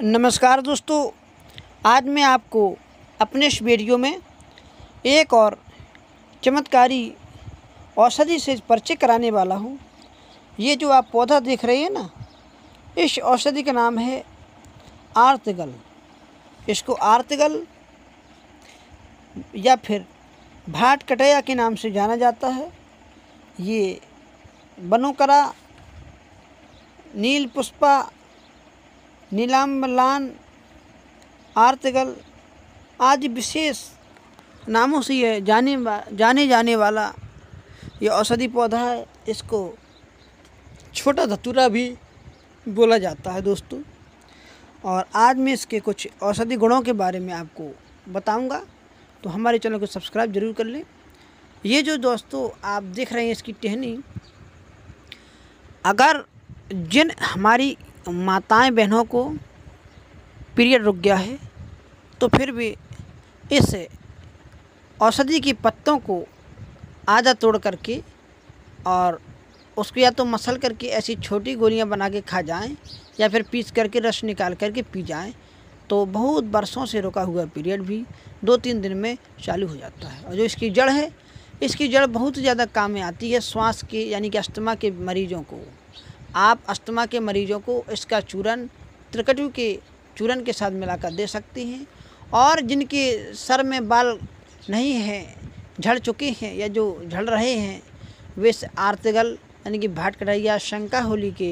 नमस्कार दोस्तों, आज मैं आपको अपने इस वीडियो में एक और चमत्कारी औषधि से परिचय कराने वाला हूँ। ये जो आप पौधा देख रहे हैं ना, इस औषधि का नाम है आर्तगल। इसको आर्तगल या फिर भाट कटैया के नाम से जाना जाता है। ये बनोकरा नील पुष्पा नीलाम्बलान आर्तगल आदि विशेष नामों से यह जाने जाने जाने वाला ये औषधि पौधा है। इसको छोटा धतूरा भी बोला जाता है दोस्तों। और आज मैं इसके कुछ औषधि गुणों के बारे में आपको बताऊँगा। तो हमारे चैनल को सब्सक्राइब ज़रूर कर लें। ये जो दोस्तों आप देख रहे हैं इसकी टहनी, अगर जिन हमारी माताएँ बहनों को पीरियड रुक गया है तो फिर भी इस औषधि के पत्तों को आधा तोड़ करके और उसको या तो मसल करके ऐसी छोटी गोलियाँ बना के खा जाएँ, या फिर पीस करके रस निकाल करके पी जाएँ तो बहुत बरसों से रुका हुआ पीरियड भी दो तीन दिन में चालू हो जाता है। और जो इसकी जड़ है, इसकी जड़ बहुत ज़्यादा काम में आती है, श्वास के यानी कि अस्थमा के मरीजों को। आप अस्थमा के मरीजों को इसका चूरन, त्रिकटु के चूरन के साथ मिलाकर दे सकती हैं। और जिनके सर में बाल नहीं हैं, झड़ चुके हैं या जो झड़ रहे हैं, वे आर्तगल यानी कि भाट कढ़ैया शंका होली के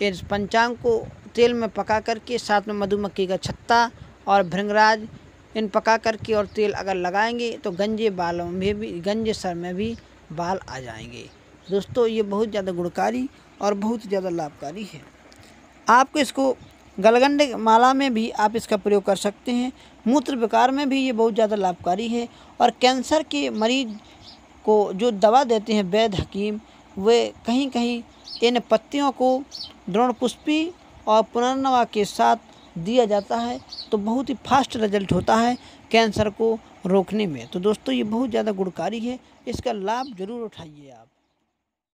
इस पंचांग को तेल में पका करके, साथ में मधुमक्खी का छत्ता और भृंगराज इन पका करके और तेल अगर लगाएँगे तो गंजे बालों में भी, गंजे सर में भी बाल आ जाएँगे। दोस्तों, ये बहुत ज़्यादा गुणकारी और बहुत ज़्यादा लाभकारी है। आपको इसको गलगंड माला में भी आप इसका प्रयोग कर सकते हैं। मूत्र विकार में भी ये बहुत ज़्यादा लाभकारी है और कैंसर के मरीज़ को जो दवा देते हैं वैद हकीम, वे कहीं कहीं इन पत्तियों को द्रोण पुष्पी और पुनर्नवा के साथ दिया जाता है तो बहुत ही फास्ट रिज़ल्ट होता है कैंसर को रोकने में। तो दोस्तों, ये बहुत ज़्यादा गुणकारी है। इसका लाभ ज़रूर उठाइए आप।